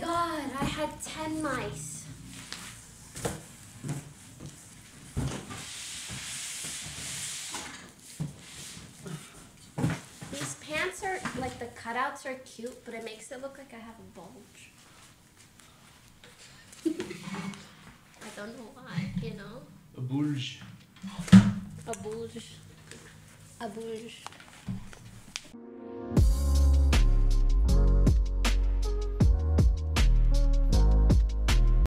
god, I had 10 mice. These pants are, like the cutouts are cute, but it makes it look like I have a bulge. I don't know why, you know? A bulge. A bulge. A bulge.